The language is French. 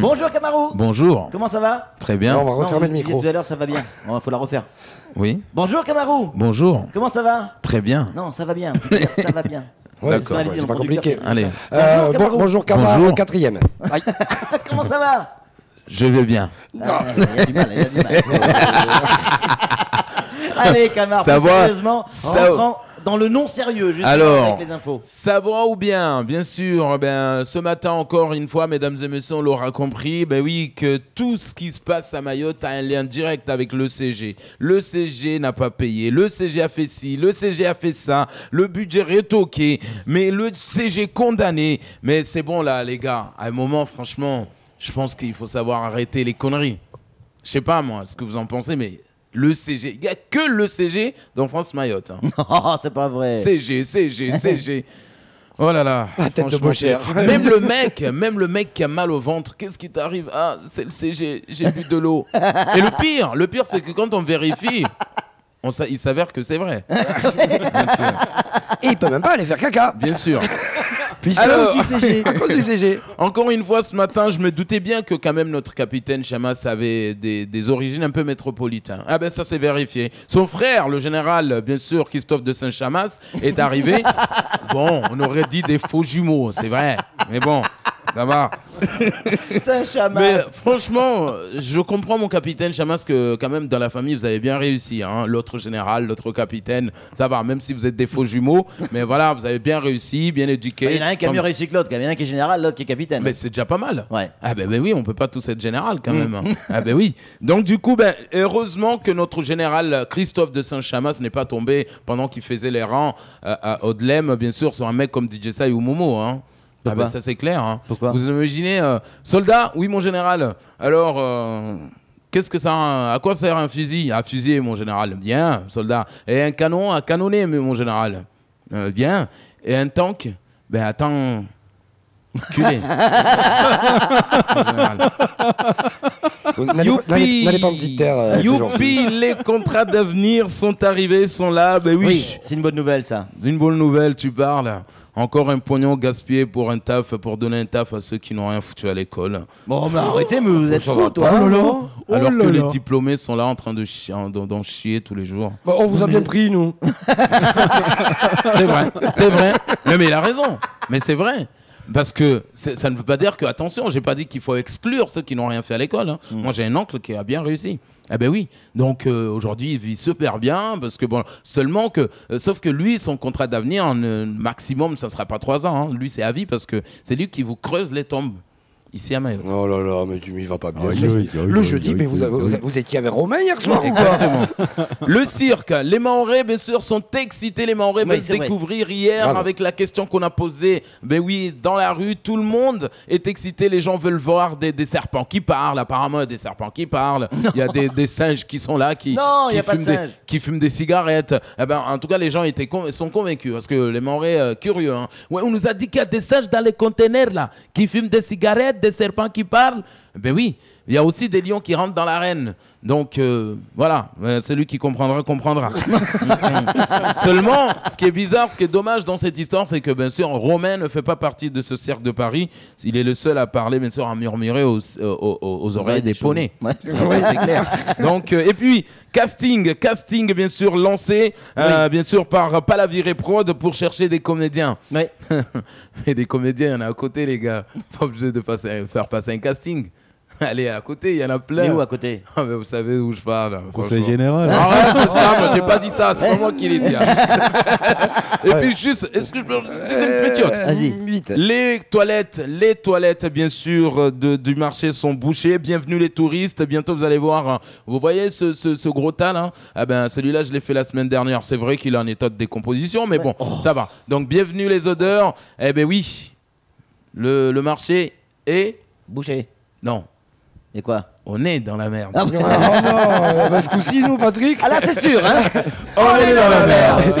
Bonjour Camarou Bonjour. Comment ça va Très bien. Non, on va refermer Non, le micro. Tout à l'heure, ça va bien. Il faut la refaire. Oui. Bonjour Camarou Bonjour. Comment ça va Très bien. Non, ça va bien. Ça va bien. Ouais, D'accord. c'est- Ouais, pas compliqué. Allez, Euh, Bonjour, bon- Camarou. bonjour Camara, Bonjour. au quatrième. Comment ça va je vais bien. Ah, Il y a du mal, il y a du mal. Allez Camar, Ça plus va sérieusement, Ça- rentrons dans le non sérieux, juste Alors. avec les infos. Savoir ou bien, bien sûr, ben, ce matin encore une fois, mesdames et messieurs, on l'aura compris, ben oui, que tout ce qui se passe à Mayotte a un lien direct avec le CG. Le CG n'a pas payé, le CG a fait ci, le CG a fait ça, le budget rétoqué, mais le CG condamné. Mais c'est bon là, les gars, à un moment, franchement, je pense qu'il faut savoir arrêter les conneries. Je sais pas moi ce que vous en pensez, mais le CG, il n'y a que le CG dans France Mayotte. hein. Oh, c'est pas vrai. CG, CG, CG. Oh là là. Tête de franchement, j'ai- Même le mec, même le mec qui a mal au ventre, qu'est-ce qui t'arrive? Ah, c'est le CG, j'ai bu de l'eau. Et le pire, le pire, c'est que quand on vérifie, on il s'avère que c'est vrai. Donc, euh, Et il peut même pas aller faire caca. bien sûr. Puisque Alors- du CG. à cause du CG. Encore une fois, ce matin, je me doutais bien que quand même notre capitaine Chamas avait des, des origines un peu métropolitaines. Ah ben ça c'est vérifié. Son frère, le général, bien sûr, Christophe de Saint-Chamas, est arrivé. Bon, on aurait dit des faux jumeaux, c'est vrai. Mais bon, ça va. Un chamas. Mais franchement, je comprends mon capitaine Chamas que quand même dans la famille vous avez bien réussi. Hein. L'autre général, l'autre capitaine, ça va. Même si vous êtes des faux jumeaux, mais voilà, vous avez bien réussi, bien éduqué. Il y en a un qui a mieux réussi que l'autre. Il y en a un qui est général, l'autre qui est capitaine. mais c'est déjà pas mal. Ouais. Ah ben, ben oui, on peut pas tous être général quand même. hein. ah ben oui. Donc du coup, ben, heureusement que notre général Christophe de Saint-Chamas n'est pas tombé pendant qu'il faisait les rangs euh, à Odlem, bien sûr, sur un mec comme DJ Sai ou Momo. Hein. Ah ben ça c'est clair. hein. Pourquoi Vous imaginez, euh, soldat, oui mon général. Alors, euh, qu'est-ce que ça, a- à quoi sert un fusil? À fusiller mon général. Bien, soldat. Et un canon à canonner mon général. Euh, bien. Et un tank? Ben attends. Culé. N'allez pas- me terre. euh. Youpi, les contrats d'avenir sont arrivés, sont là. Ben oui, Oui, c'est une bonne nouvelle ça. une bonne nouvelle, tu parles. Encore un pognon gaspillé pour un taf, pour donner un taf à ceux qui n'ont rien foutu à l'école. Bon, mais arrêtez, mais vous êtes Ça fou, va toi. hein. Lolo Alors Oh que les diplômés sont là en train de chier, d'en chier tous les jours. Bah, on vous a bien pris, nous. C'est vrai, c'est vrai. Non, mais il a raison. Mais c'est vrai. Parce que ça ne veut pas dire que, attention, j'ai pas dit qu'il faut exclure ceux qui n'ont rien fait à l'école. hein. Moi, j'ai un oncle qui a bien réussi. Ah ben oui. Donc euh, aujourd'hui, il vit super bien parce que bon, seulement que, euh, sauf que lui, son contrat d'avenir, en, maximum, ça sera pas trois ans. hein. Lui, c'est à vie parce que c'est lui qui vous creuse les tombes ici à Mayotte. Oh là là, mais tu m'y vas pas bien. Ah, Le- oui, oui, le oui, jeudi, mais vous, vous, vous étiez avec Romain hier soir ou quoi Exactement. le cirque, les Maorais, bien sûr, sont excités. Les Maorais Oui, veulent vrai. découvrir hier Grave. avec la question qu'on a posée. Ben oui, dans la rue, tout le monde est excité. Les gens veulent voir des, des serpents qui parlent. Apparemment, il y a des serpents qui parlent. Il y a des, des singes qui sont là, qui, Non, il qui y a pas de fument des- singes. qui fument des cigarettes. Eh ben, en tout cas, les gens étaient con- sont convaincus parce que les Maorais, euh, curieux. hein. Ouais, on nous a dit qu'il y a des singes dans les containers là, qui fument des cigarettes, des serpents qui parlent. Ben oui, il y a aussi des lions qui rentrent dans l'arène. Donc euh, voilà, Euh, celui qui comprendra, comprendra. Seulement, ce qui est bizarre, ce qui est dommage dans cette histoire, c'est que bien sûr, Romain ne fait pas partie de ce cercle de Paris. Il est le seul à parler, bien sûr, à murmurer aux, aux- aux- aux oreilles des poneys. Ouais. Ça, c'est clair. Donc, euh, et puis, casting, casting, bien sûr, lancé, euh, bien sûr, par Palaviré Prod pour chercher des comédiens. Ouais. Mais des comédiens, il y en a à côté, les gars. Pas obligé de passer- faire passer un casting. Allez, à côté, il y en a plein. Mais où à côté Ah, mais vous savez où je parle. Conseil franchement. général. Arrête ça, moi j'ai pas dit ça, c'est pas moi qui l'ai dit. hein. Et puis juste, est-ce que je peux une petite Vas-y. Vite. les toilettes, les toilettes bien sûr de- du marché sont bouchées. Bienvenue les touristes. Bientôt vous allez voir. hein. Vous voyez ce, ce- ce gros tas là Ah ben celui-là je l'ai fait la semaine dernière. C'est vrai qu'il est en état de décomposition, mais bon, ça va. Donc bienvenue les odeurs. Eh ben oui, le, le marché est Boucher. non, Et quoi on est dans la merde. Ah, Oh non, bah, ce coup-ci, nous, Patrick. Ah là, c'est sûr, hein on est dans la merde.